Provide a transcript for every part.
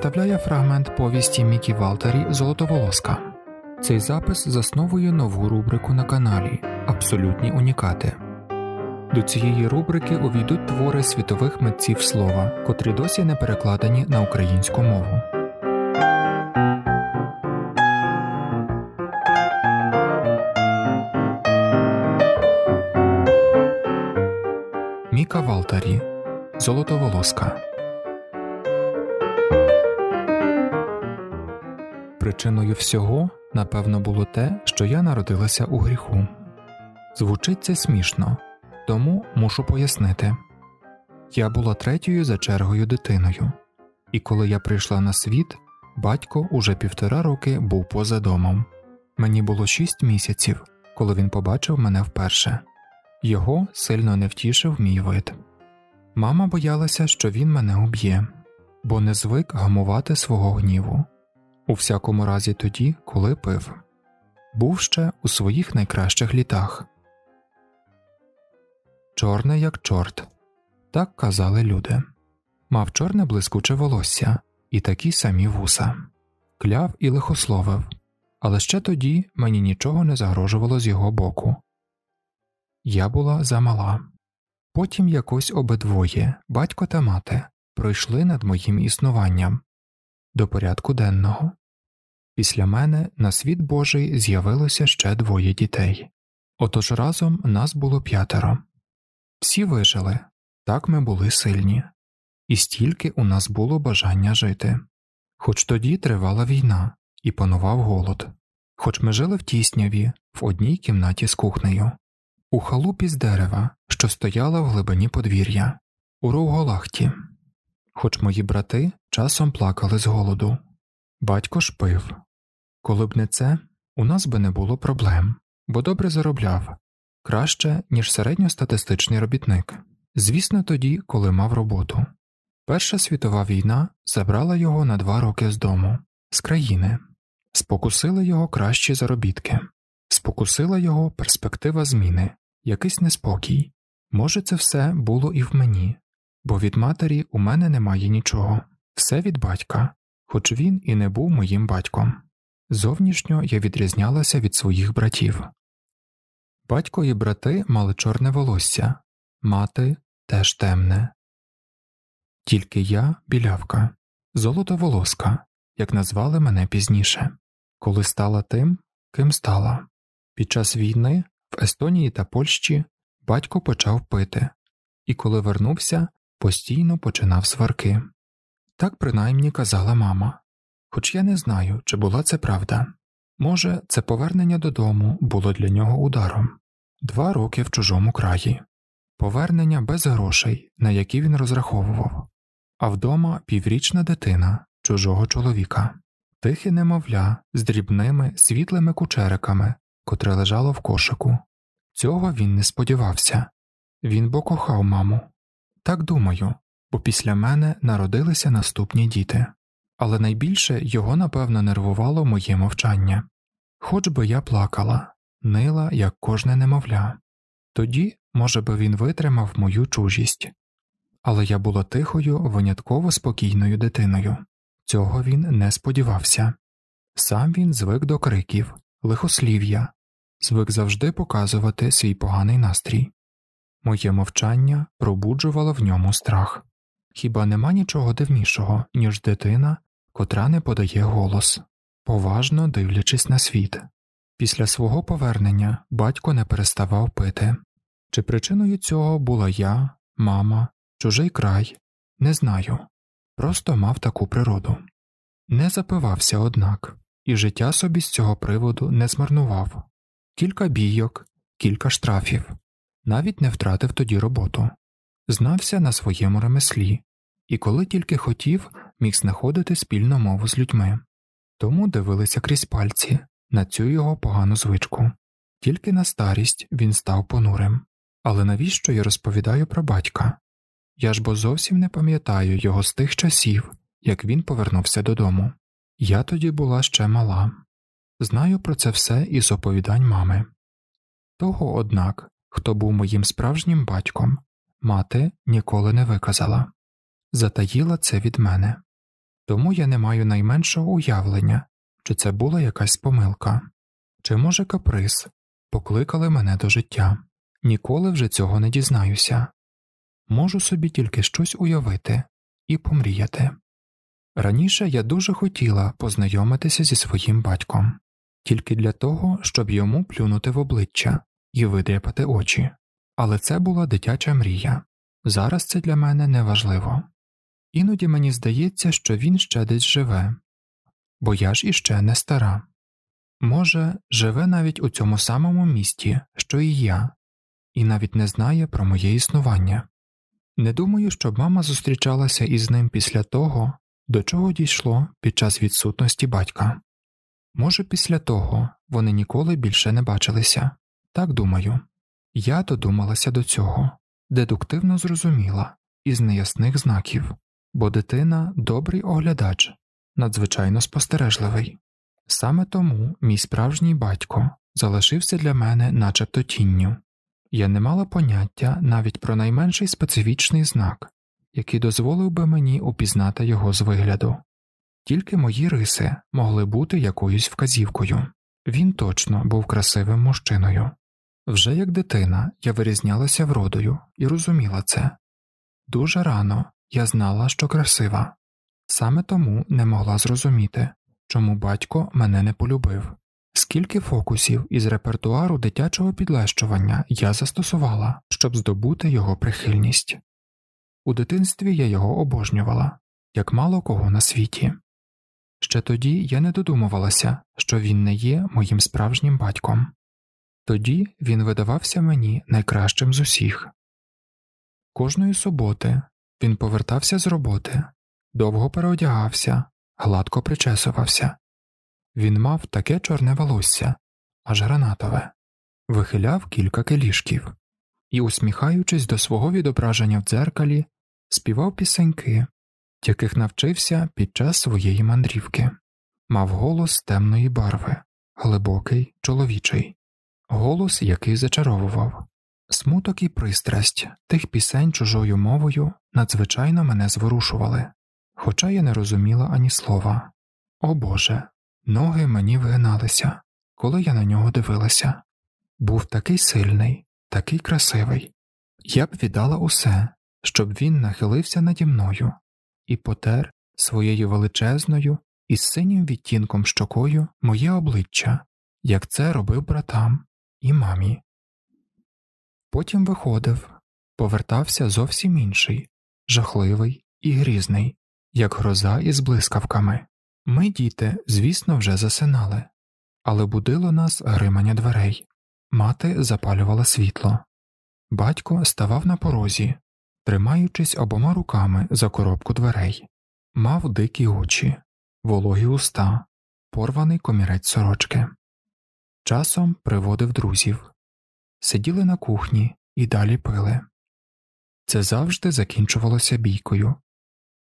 представляє фрагмент повісті Мікі Валтері Золотоволоска. Цей запис засновує нову рубрику на каналі Абсолютні унікати. До цієї рубрики увійдуть твори світових митців слова, котрі досі не перекладені на українську мову. Міка Валтарі Золотоволоска. Причиною всього, напевно, було те, що я народилася у гріху. Звучить це смішно, тому мушу пояснити я була третьою за чергою дитиною, і коли я прийшла на світ, батько уже півтора роки був поза домом. Мені було шість місяців, коли він побачив мене вперше. Його сильно не втішив мій вид. Мама боялася, що він мене уб'є, бо не звик гамувати свого гніву, у всякому разі тоді, коли пив, був ще у своїх найкращих літах. Чорне, як чорт, так казали люди. Мав чорне блискуче волосся і такі самі вуса, кляв і лихословив, але ще тоді мені нічого не загрожувало з його боку. Я була замала. Потім якось обидвоє, батько та мати, пройшли над моїм існуванням до порядку денного. Після мене на світ Божий з'явилося ще двоє дітей. Отож разом нас було п'ятеро. Всі вижили, так ми були сильні, і стільки у нас було бажання жити. Хоч тоді тривала війна і панував голод, хоч ми жили в тісняві в одній кімнаті з кухнею у халупі з дерева, що стояла в глибині подвір'я, у Ровголахті, хоч мої брати часом плакали з голоду. Батько ж пив. Коли б не це, у нас би не було проблем, бо добре заробляв краще, ніж середньостатистичний робітник. Звісно, тоді, коли мав роботу. Перша світова війна забрала його на два роки з дому, з країни, спокусили його кращі заробітки, спокусила його перспектива зміни, якийсь неспокій. Може, це все було і в мені, бо від матері у мене немає нічого, все від батька, хоч він і не був моїм батьком. Зовнішньо я відрізнялася від своїх братів. Батько і брати мали чорне волосся, мати теж темне. Тільки я білявка, золотоволоска, як назвали мене пізніше, коли стала тим, ким стала. Під час війни в Естонії та Польщі батько почав пити, і коли вернувся, постійно починав сварки. Так принаймні казала мама, хоч я не знаю, чи була це правда. Може, це повернення додому було для нього ударом. Два роки в чужому краї, повернення без грошей, на які він розраховував, а вдома піврічна дитина чужого чоловіка, тихе немовля з дрібними світлими кучериками, котре лежало в кошику. Цього він не сподівався. Він бо кохав маму. Так думаю, бо після мене народилися наступні діти, але найбільше його напевно нервувало моє мовчання. Хоч би я плакала, нила, як кожне немовля, тоді, може би, він витримав мою чужість, але я була тихою, винятково спокійною дитиною. Цього він не сподівався. Сам він звик до криків, лихослів'я, звик завжди показувати свій поганий настрій. Моє мовчання пробуджувало в ньому страх. Хіба нема нічого дивнішого, ніж дитина, котра не подає голос, поважно дивлячись на світ. Після свого повернення батько не переставав пити. Чи причиною цього була я, мама, чужий край, не знаю, просто мав таку природу. Не запивався, однак, і життя собі з цього приводу не змарнував кілька бійок, кілька штрафів, навіть не втратив тоді роботу, знався на своєму ремеслі, і коли тільки хотів, міг знаходити спільну мову з людьми, тому дивилися крізь пальці на цю його погану звичку. Тільки на старість він став понурим. Але навіщо я розповідаю про батька? Я ж бо зовсім не пам'ятаю його з тих часів, як він повернувся додому. Я тоді була ще мала, Знаю про це все із оповідань мами. Того, однак, хто був моїм справжнім батьком, мати ніколи не виказала, затаїла це від мене. тому я не маю найменшого уявлення, чи це була якась помилка, чи, може, каприз покликали мене до життя. Ніколи вже цього не дізнаюся. Можу собі тільки щось уявити і помріяти. Раніше я дуже хотіла познайомитися зі своїм батьком тільки для того, щоб йому плюнути в обличчя і видряпати очі, але це була дитяча мрія. Зараз це для мене неважливо. Іноді мені здається, що він ще десь живе, бо я ж іще не стара. Може, живе навіть у цьому самому місті, що і я, і навіть не знає про моє існування. Не думаю, щоб мама зустрічалася із ним після того, до чого дійшло під час відсутності батька. Може, після того вони ніколи більше не бачилися. Так думаю. Я додумалася до цього, дедуктивно зрозуміла, із неясних знаків, бо дитина добрий оглядач, надзвичайно спостережливий. Саме тому мій справжній батько залишився для мене начебто тінню. Я не мала поняття навіть про найменший специфічний знак, який дозволив би мені упізнати його з вигляду. Тільки мої риси могли бути якоюсь вказівкою він точно був красивим мужчиною. Вже як дитина я вирізнялася вродою і розуміла це. Дуже рано я знала, що красива, саме тому не могла зрозуміти, чому батько мене не полюбив, скільки фокусів із репертуару дитячого підлещування я застосувала, щоб здобути його прихильність. У дитинстві я його обожнювала, як мало кого на світі. Ще тоді я не додумувалася, що він не є моїм справжнім батьком. Тоді він видавався мені найкращим з усіх. Кожної суботи він повертався з роботи, довго переодягався, гладко причесувався. Він мав таке чорне волосся, аж гранатове, вихиляв кілька келішків і, усміхаючись до свого відображення в дзеркалі, співав пісеньки, яких навчився під час своєї мандрівки, мав голос темної барви, глибокий, чоловічий, голос, який зачаровував. Смуток і пристрасть тих пісень чужою мовою надзвичайно мене зворушували, хоча я не розуміла ані слова. О Боже, ноги мені вигиналися, коли я на нього дивилася. Був такий сильний, такий красивий. Я б віддала усе, щоб він нахилився наді мною і потер своєю величезною і синім відтінком щокою моє обличчя, як це робив братам і мамі. Потім виходив, повертався зовсім інший, жахливий і грізний, як гроза із блискавками. Ми, діти, звісно, вже засинали, але будило нас гримання дверей. Мати запалювала світло. Батько ставав на порозі, тримаючись обома руками за коробку дверей, мав дикі очі, вологі уста, порваний комірець сорочки. Часом приводив друзів, сиділи на кухні і далі пили. Це завжди закінчувалося бійкою,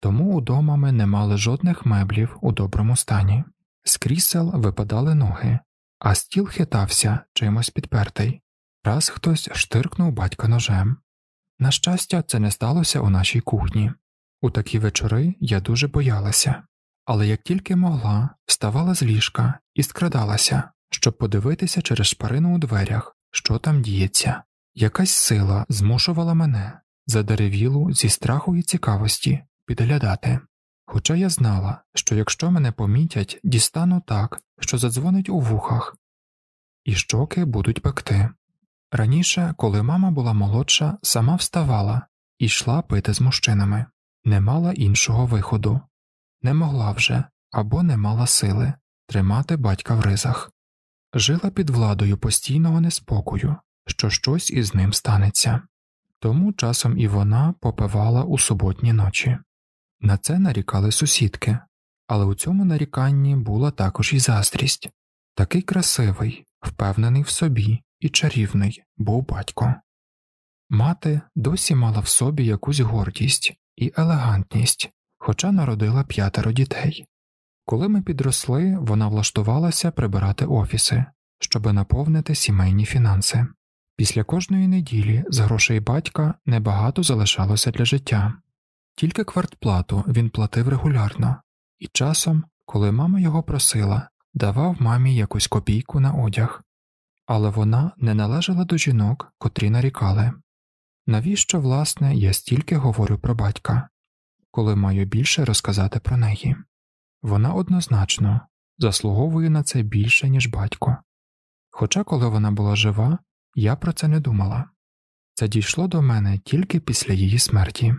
тому удома ми не мали жодних меблів у доброму стані. З крісел випадали ноги, а стіл хитався чимось підпертий. Раз хтось штиркнув батька ножем. На щастя, це не сталося у нашій кухні. У такі вечори я дуже боялася, але як тільки могла, вставала з ліжка і скрадалася, щоб подивитися через шпарину у дверях, що там діється. Якась сила змушувала мене задеревілу зі страху і цікавості підглядати. Хоча я знала, що якщо мене помітять, дістану так, що задзвонить у вухах, і щоки будуть пекти. Раніше, коли мама була молодша, сама вставала і йшла пити з мужчинами, не мала іншого виходу, не могла вже або не мала сили тримати батька в ризах, жила під владою постійного неспокою, що щось із ним станеться, тому часом і вона попивала у суботні ночі. На це нарікали сусідки, але у цьому наріканні була також і заздрість такий красивий, впевнений в собі і чарівний був батько. Мати досі мала в собі якусь гордість і елегантність, хоча народила п'ятеро дітей. Коли ми підросли, вона влаштувалася прибирати офіси, щоби наповнити сімейні фінанси. Після кожної неділі з грошей батька небагато залишалося для життя, тільки квартплату він платив регулярно, і часом, коли мама його просила, давав мамі якусь копійку на одяг, але вона не належала до жінок, котрі нарікали. Навіщо, власне, я стільки говорю про батька, коли маю більше розказати про неї? Вона однозначно заслуговує на це більше, ніж батько. Хоча, коли вона була жива, я про це не думала. Це дійшло до мене тільки після її смерті.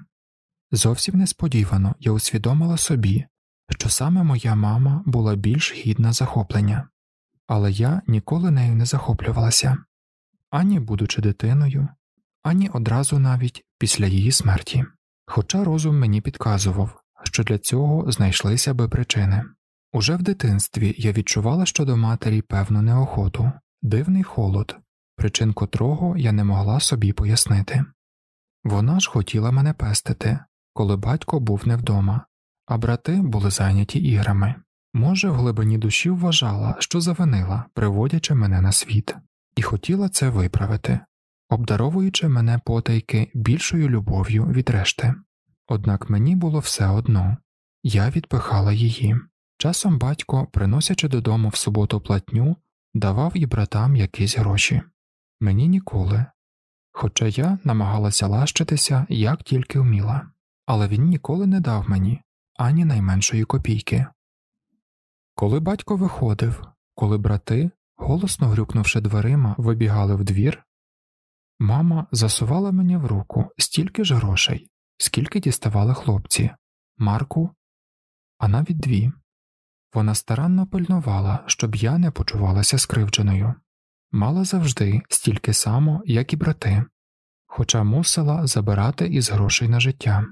Зовсім несподівано я усвідомила собі, що саме моя мама була більш гідна захоплення, але я ніколи нею не захоплювалася ані будучи дитиною, ані одразу навіть після її смерті. Хоча розум мені підказував, що для цього знайшлися би причини. Уже в дитинстві я відчувала щодо матері певну неохоту, дивний холод, причин котрого я не могла собі пояснити. Вона ж хотіла мене пестити, коли батько був не вдома, а брати були зайняті іграми. Може, в глибині душі вважала, що завинила, приводячи мене на світ, і хотіла це виправити, обдаровуючи мене потайки більшою любов'ю від решти. Однак мені було все одно я відпихала її. Часом батько, приносячи додому в суботу платню, давав і братам якісь гроші. Мені ніколи, хоча я намагалася лащитися як тільки вміла, але він ніколи не дав мені ані найменшої копійки. Коли батько виходив, коли брати, голосно грюкнувши дверима, вибігали в двір, мама засувала мені в руку стільки ж грошей, скільки діставали хлопці, Марку, а навіть дві. Вона старанно пильнувала, щоб я не почувалася скривдженою, мала завжди стільки само, як і брати, хоча мусила забирати із грошей на життя,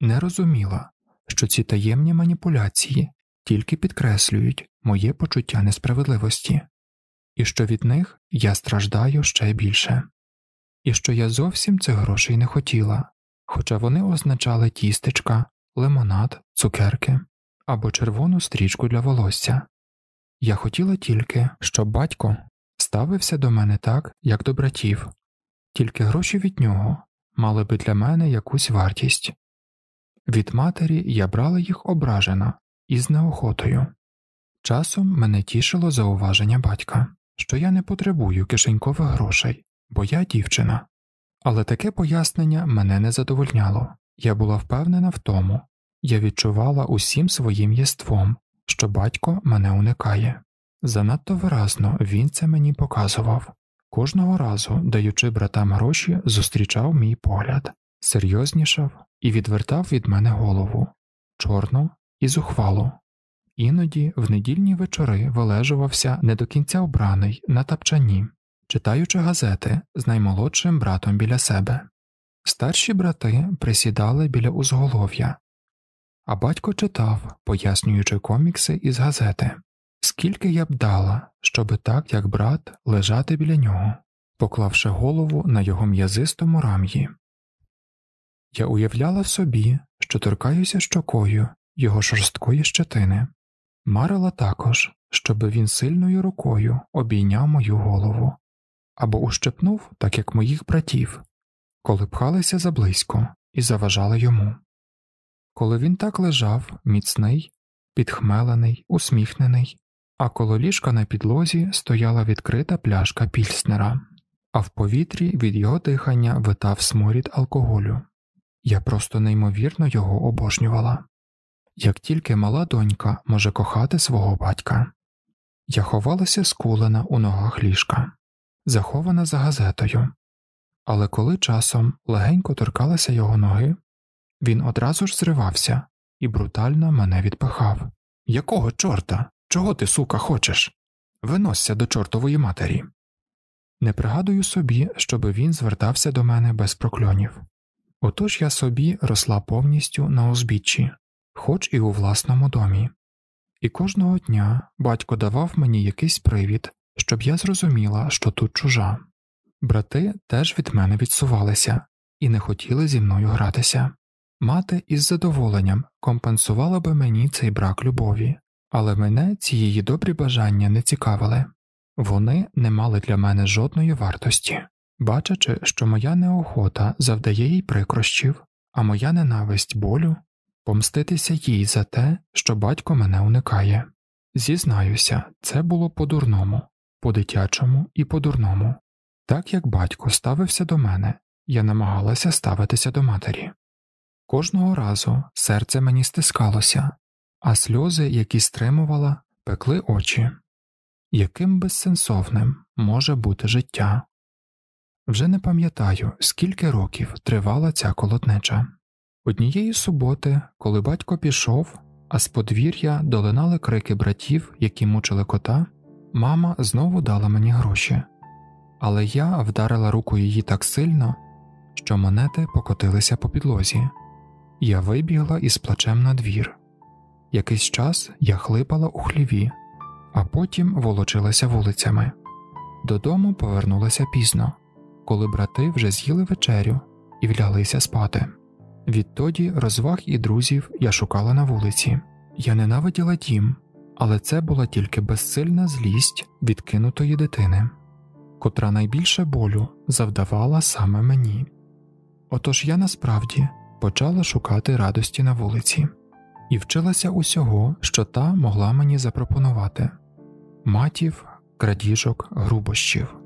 не розуміла, що ці таємні маніпуляції тільки підкреслюють моє почуття несправедливості, і що від них я страждаю ще більше, і що я зовсім цих грошей не хотіла, хоча вони означали тістечка, лимонад, цукерки або червону стрічку для волосся. Я хотіла тільки, щоб батько ставився до мене так, як до братів, тільки гроші від нього мали би для мене якусь вартість. Від матері я брала їх ображена і з неохотою. Часом мене тішило зауваження батька, що я не потребую кишенькових грошей, бо я дівчина. Але таке пояснення мене не задовольняло я була впевнена в тому, я відчувала усім своїм єством, що батько мене уникає. Занадто виразно він це мені показував. Кожного разу, даючи братам гроші, зустрічав мій погляд, серйознішав і відвертав від мене голову, чорну і зухвалу. Іноді в недільні вечори вилежувався не до кінця вбраний на тапчані, читаючи газети з наймолодшим братом біля себе. Старші брати присідали біля узголов'я, а батько читав, пояснюючи комікси із газети, скільки я б дала, щоби так, як брат, лежати біля нього, поклавши голову на його м'язистому рам'ї. Я уявляла собі, що торкаюся щокою його шорсткої щетини, марила також, щоби він сильною рукою обійняв мою голову або ущепнув, так як моїх братів, коли пхалися заблизько і заважали йому. Коли він так лежав, міцний, підхмелений, усміхнений, а коло ліжка на підлозі стояла відкрита пляшка пільснера, а в повітрі від його дихання витав сморід алкоголю. Я просто неймовірно його обожнювала. Як тільки мала донька може кохати свого батька, я ховалася скулена у ногах ліжка, захована за газетою, але коли часом легенько торкалася його ноги, він одразу ж зривався і брутально мене відпихав. Якого чорта? Чого ти, сука, хочеш? Виносся до чортової матері. Не пригадую собі, щоби він звертався до мене без прокльонів. Отож я собі росла повністю на узбіччі, хоч і у власному домі, і кожного дня батько давав мені якийсь привід, щоб я зрозуміла, що тут чужа. Брати теж від мене відсувалися і не хотіли зі мною гратися. Мати із задоволенням компенсувала би мені цей брак любові, але мене ці її добрі бажання не цікавили вони не мали для мене жодної вартості, бачачи, що моя неохота завдає їй прикрощів, а моя ненависть болю, помститися їй за те, що батько мене уникає. Зізнаюся, це було по-дурному, по-дитячому і по-дурному. Так як батько ставився до мене, я намагалася ставитися до матері. Кожного разу серце мені стискалося, а сльози, які стримувала, пекли очі. Яким безсенсовним може бути життя? Вже не пам'ятаю, скільки років тривала ця колотнеча. Однієї суботи, коли батько пішов, а з подвір'я долинали крики братів, які мучили кота, мама знову дала мені гроші, але я вдарила руку її так сильно, що монети покотилися по підлозі. Я вибігла із плачем на двір. Якийсь час я хлипала у хліві, а потім волочилася вулицями. Додому повернулася пізно, коли брати вже з'їли вечерю і вляглися спати. Відтоді розваг і друзів я шукала на вулиці. Я ненавиділа дім, але це була тільки безсильна злість відкинутої дитини, котра найбільше болю завдавала саме мені. Отож я насправді почала шукати радості на вулиці і вчилася усього, що та могла мені запропонувати матів, крадіжок, грубощів.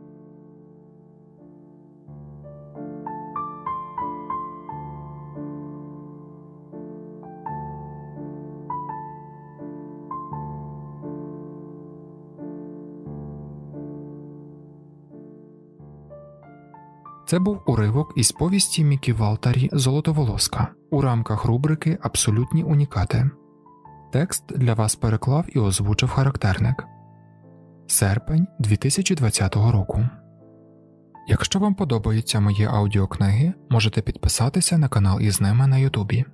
Це був уривок із повісті Мікі Валтарі Золотоволоска у рамках рубрики Абсолютні унікати. Текст для вас переклав і озвучив характерник Серпень 2020 року. Якщо вам подобаються мої аудіокниги, можете підписатися на канал із ними на Ютубі.